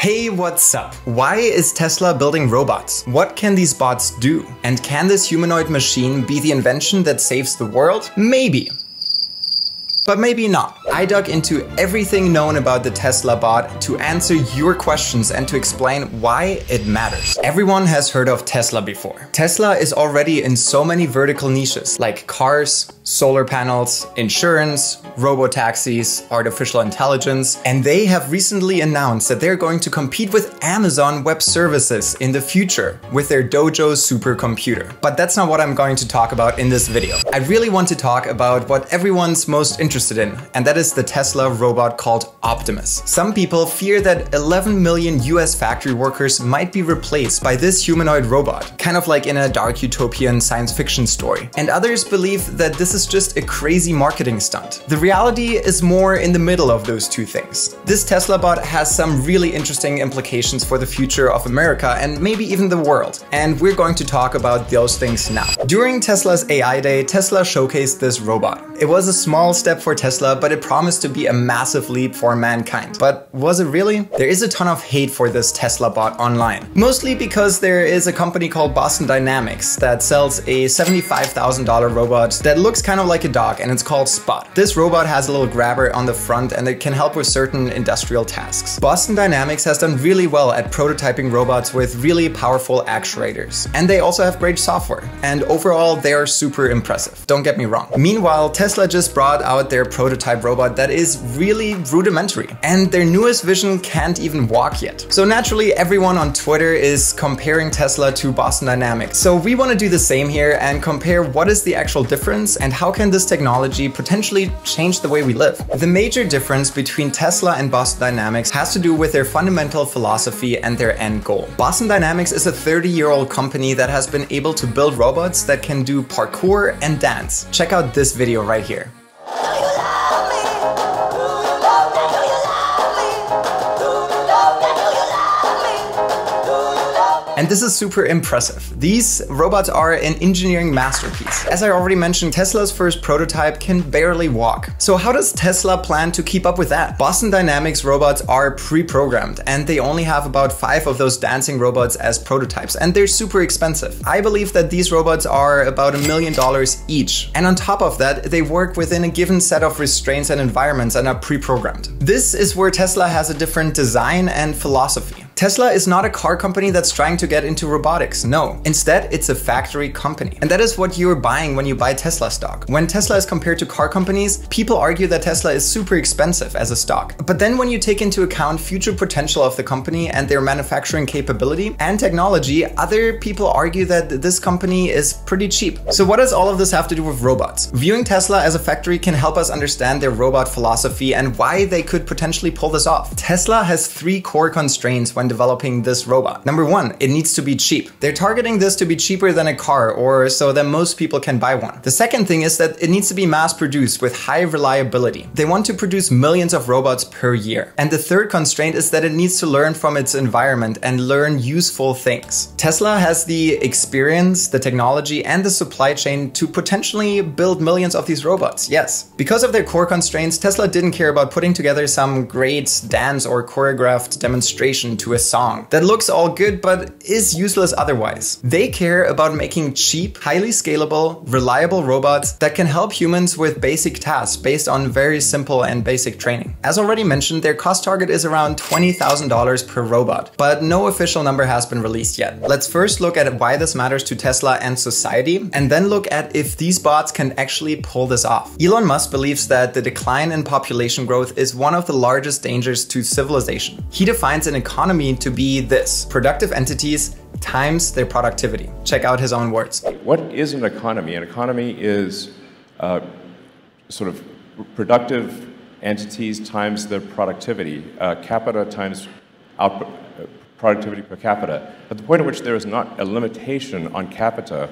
Hey, what's up? Why is Tesla building robots? What can these bots do? And can this humanoid machine be the invention that saves the world? Maybe but maybe not. I dug into everything known about the Tesla bot to answer your questions and to explain why it matters. Everyone has heard of Tesla before. Tesla is already in so many vertical niches like cars, solar panels, insurance, robo-taxis, artificial intelligence, and they have recently announced that they're going to compete with Amazon Web Services in the future with their Dojo supercomputer. But that's not what I'm going to talk about in this video. I really want to talk about what everyone's most interested in, and that is the Tesla robot called Optimus. Some people fear that 11 million US factory workers might be replaced by this humanoid robot, kind of like in a dark utopian science fiction story. And others believe that this is just a crazy marketing stunt. The reality is more in the middle of those two things. This Tesla bot has some really interesting implications for the future of America and maybe even the world. And we're going to talk about those things now. During Tesla's AI Day, Tesla showcased this robot. It was a small step for Tesla, but it promised to be a massive leap for mankind. But was it really? There is a ton of hate for this Tesla bot online. Mostly because there is a company called Boston Dynamics that sells a $75,000 robot that looks kind of like a dog and it's called Spot. This robot has a little grabber on the front and it can help with certain industrial tasks. Boston Dynamics has done really well at prototyping robots with really powerful actuators. And they also have great software. And overall, they are super impressive. Don't get me wrong. Meanwhile, Tesla just brought out their prototype robot that is really rudimentary. And their newest vision can't even walk yet. So naturally, everyone on Twitter is comparing Tesla to Boston Dynamics. So we want to do the same here and compare what is the actual difference and how can this technology potentially change the way we live. The major difference between Tesla and Boston Dynamics has to do with their fundamental philosophy and their end goal. Boston Dynamics is a 30 year old company that has been able to build robots that can do parkour and dance. Check out this video right here. And this is super impressive. These robots are an engineering masterpiece. As I already mentioned, Tesla's first prototype can barely walk. So how does Tesla plan to keep up with that? Boston Dynamics robots are pre-programmed and they only have about five of those dancing robots as prototypes and they're super expensive. I believe that these robots are about a million dollars each. And on top of that, they work within a given set of restraints and environments and are pre-programmed. This is where Tesla has a different design and philosophy. Tesla is not a car company that's trying to get into robotics. No. Instead, it's a factory company. And that is what you're buying when you buy Tesla stock. When Tesla is compared to car companies, people argue that Tesla is super expensive as a stock. But then when you take into account future potential of the company and their manufacturing capability and technology, other people argue that this company is pretty cheap. So what does all of this have to do with robots? Viewing Tesla as a factory can help us understand their robot philosophy and why they could potentially pull this off. Tesla has three core constraints when developing this robot. Number one, it needs to be cheap. They're targeting this to be cheaper than a car or so that most people can buy one. The second thing is that it needs to be mass produced with high reliability. They want to produce millions of robots per year. And the third constraint is that it needs to learn from its environment and learn useful things. Tesla has the experience, the technology, and the supply chain to potentially build millions of these robots. Yes. Because of their core constraints, Tesla didn't care about putting together some great dance or choreographed demonstration to a song that looks all good but is useless otherwise. They care about making cheap, highly scalable, reliable robots that can help humans with basic tasks based on very simple and basic training. As already mentioned, their cost target is around $20,000 per robot, but no official number has been released yet. Let's first look at why this matters to Tesla and society, and then look at if these bots can actually pull this off. Elon Musk believes that the decline in population growth is one of the largest dangers to civilization. He defines an economy to be this productive entities times their productivity. Check out his own words. What is an economy? An economy is uh, sort of productive entities times their productivity, uh, capita times output, uh, productivity per capita. At the point at which there is not a limitation on capita,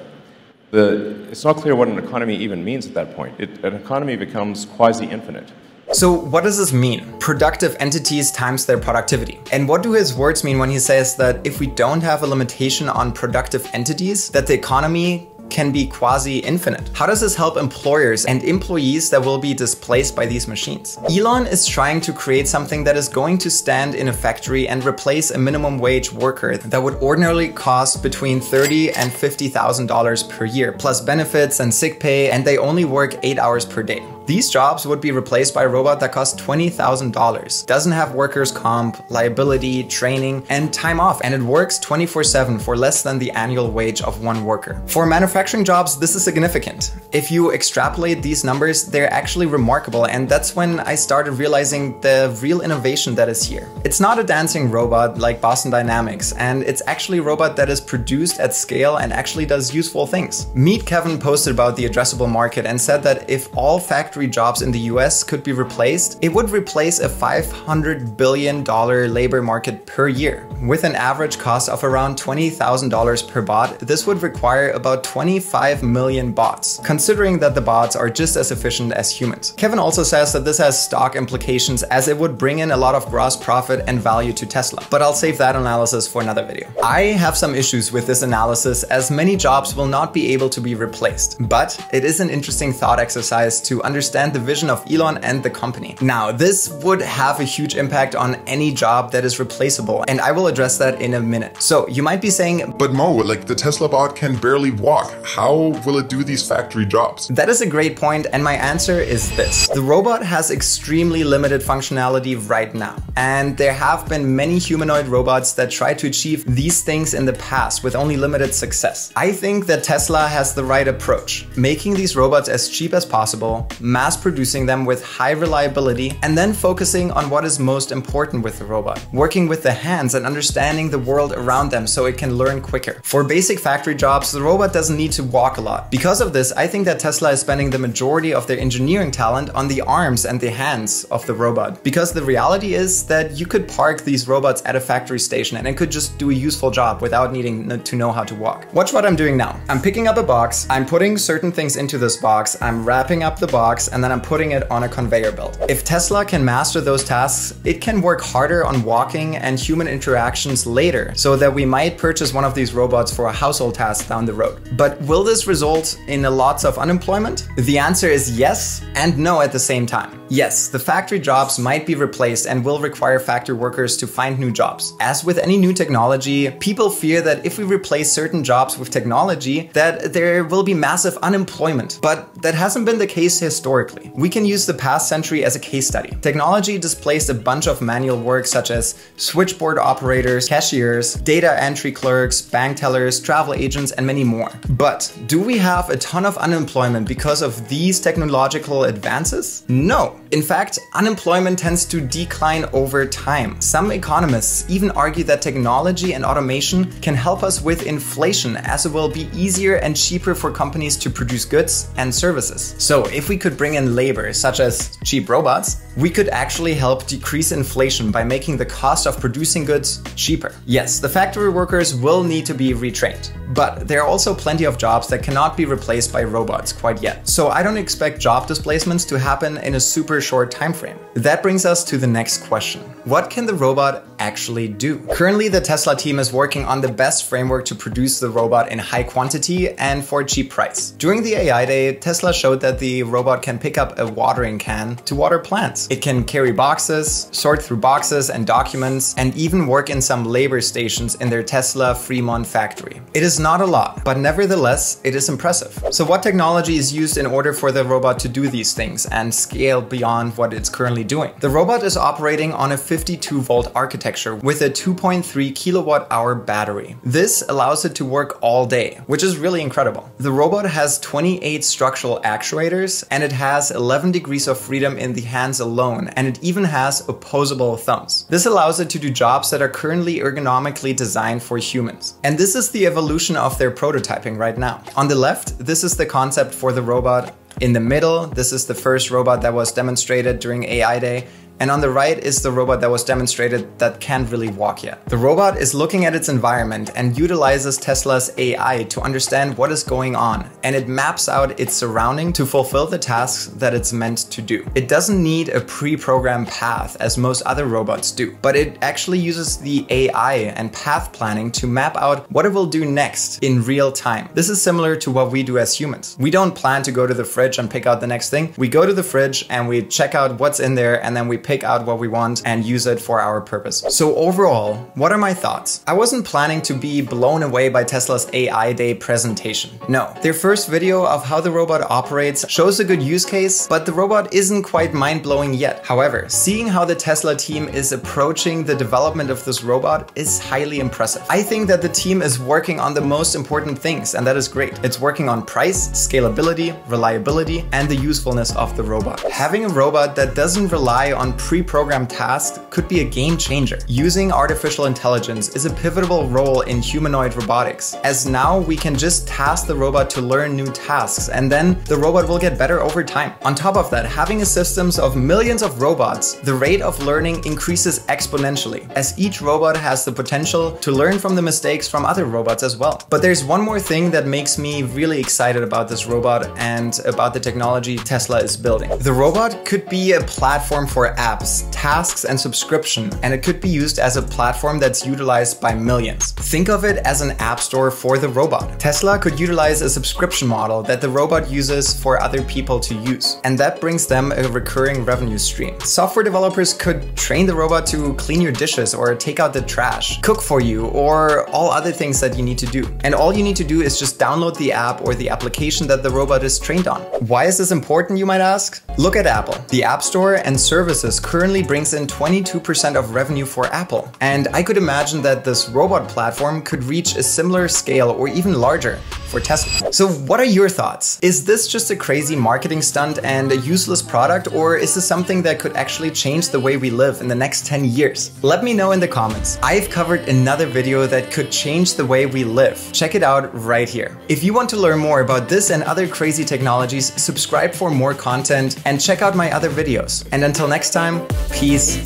the, it's not clear what an economy even means at that point. It, an economy becomes quasi-infinite. So what does this mean? Productive entities times their productivity. And what do his words mean when he says that if we don't have a limitation on productive entities, that the economy can be quasi infinite. How does this help employers and employees that will be displaced by these machines? Elon is trying to create something that is going to stand in a factory and replace a minimum wage worker that would ordinarily cost between 30 and $50,000 per year, plus benefits and sick pay, and they only work eight hours per day. These jobs would be replaced by a robot that costs $20,000, doesn't have workers' comp, liability, training, and time off, and it works 24 7 for less than the annual wage of one worker. For manufacturing jobs, this is significant. If you extrapolate these numbers, they're actually remarkable, and that's when I started realizing the real innovation that is here. It's not a dancing robot like Boston Dynamics, and it's actually a robot that is produced at scale and actually does useful things. Meet Kevin posted about the addressable market and said that if all factory factory jobs in the US could be replaced, it would replace a $500 billion labor market per year. With an average cost of around $20,000 per bot, this would require about 25 million bots, considering that the bots are just as efficient as humans. Kevin also says that this has stock implications as it would bring in a lot of gross profit and value to Tesla. But I'll save that analysis for another video. I have some issues with this analysis as many jobs will not be able to be replaced. But it is an interesting thought exercise to understand understand the vision of Elon and the company. Now, this would have a huge impact on any job that is replaceable, and I will address that in a minute. So you might be saying, But Moe, like the Tesla bot can barely walk. How will it do these factory jobs? That is a great point, and my answer is this. The robot has extremely limited functionality right now, and there have been many humanoid robots that tried to achieve these things in the past with only limited success. I think that Tesla has the right approach, making these robots as cheap as possible, mass producing them with high reliability, and then focusing on what is most important with the robot, working with the hands and understanding the world around them so it can learn quicker. For basic factory jobs, the robot doesn't need to walk a lot. Because of this, I think that Tesla is spending the majority of their engineering talent on the arms and the hands of the robot. Because the reality is that you could park these robots at a factory station and it could just do a useful job without needing to know how to walk. Watch what I'm doing now. I'm picking up a box, I'm putting certain things into this box, I'm wrapping up the box, and then I'm putting it on a conveyor belt. If Tesla can master those tasks, it can work harder on walking and human interactions later, so that we might purchase one of these robots for a household task down the road. But will this result in lots of unemployment? The answer is yes and no at the same time. Yes, the factory jobs might be replaced and will require factory workers to find new jobs. As with any new technology, people fear that if we replace certain jobs with technology, that there will be massive unemployment. But that hasn't been the case historically. We can use the past century as a case study. Technology displaced a bunch of manual work such as switchboard operators, cashiers, data entry clerks, bank tellers, travel agents, and many more. But do we have a ton of unemployment because of these technological advances? No. In fact, unemployment tends to decline over time. Some economists even argue that technology and automation can help us with inflation as it will be easier and cheaper for companies to produce goods and services. So if we could bring in labor, such as cheap robots, we could actually help decrease inflation by making the cost of producing goods cheaper. Yes, the factory workers will need to be retrained, but there are also plenty of jobs that cannot be replaced by robots quite yet. So I don't expect job displacements to happen in a super short time frame. That brings us to the next question. What can the robot actually do? Currently, the Tesla team is working on the best framework to produce the robot in high quantity and for a cheap price. During the AI day, Tesla showed that the robot can pick up a watering can to water plants. It can carry boxes, sort through boxes and documents, and even work in some labor stations in their Tesla Fremont factory. It is not a lot, but nevertheless, it is impressive. So what technology is used in order for the robot to do these things and scale beyond what it's currently doing? The robot is operating on a 52 volt architecture with a 2.3 kilowatt hour battery. This allows it to work all day, which is really incredible. The robot has 28 structural actuators and it has has 11 degrees of freedom in the hands alone, and it even has opposable thumbs. This allows it to do jobs that are currently ergonomically designed for humans. And this is the evolution of their prototyping right now. On the left, this is the concept for the robot. In the middle, this is the first robot that was demonstrated during AI Day. And on the right is the robot that was demonstrated that can't really walk yet. The robot is looking at its environment and utilizes Tesla's AI to understand what is going on, and it maps out its surrounding to fulfill the tasks that it's meant to do. It doesn't need a pre-programmed path as most other robots do, but it actually uses the AI and path planning to map out what it will do next in real time. This is similar to what we do as humans. We don't plan to go to the fridge and pick out the next thing. We go to the fridge and we check out what's in there and then we pick out what we want and use it for our purpose. So overall, what are my thoughts? I wasn't planning to be blown away by Tesla's AI Day presentation. No, their first video of how the robot operates shows a good use case, but the robot isn't quite mind-blowing yet. However, seeing how the Tesla team is approaching the development of this robot is highly impressive. I think that the team is working on the most important things, and that is great. It's working on price, scalability, reliability, and the usefulness of the robot. Having a robot that doesn't rely on pre-programmed tasks could be a game changer. Using artificial intelligence is a pivotal role in humanoid robotics, as now we can just task the robot to learn new tasks, and then the robot will get better over time. On top of that, having a systems of millions of robots, the rate of learning increases exponentially, as each robot has the potential to learn from the mistakes from other robots as well. But there's one more thing that makes me really excited about this robot and about the technology Tesla is building. The robot could be a platform for apps, tasks, and subscription, and it could be used as a platform that's utilized by millions. Think of it as an app store for the robot. Tesla could utilize a subscription model that the robot uses for other people to use, and that brings them a recurring revenue stream. Software developers could train the robot to clean your dishes or take out the trash, cook for you, or all other things that you need to do. And all you need to do is just download the app or the application that the robot is trained on. Why is this important, you might ask? Look at Apple. The App Store and services currently brings in 22% of revenue for Apple. And I could imagine that this robot platform could reach a similar scale or even larger for Tesla. So what are your thoughts? Is this just a crazy marketing stunt and a useless product or is this something that could actually change the way we live in the next 10 years? Let me know in the comments. I've covered another video that could change the way we live. Check it out right here. If you want to learn more about this and other crazy technologies, subscribe for more content and check out my other videos. And until next time, peace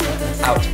out.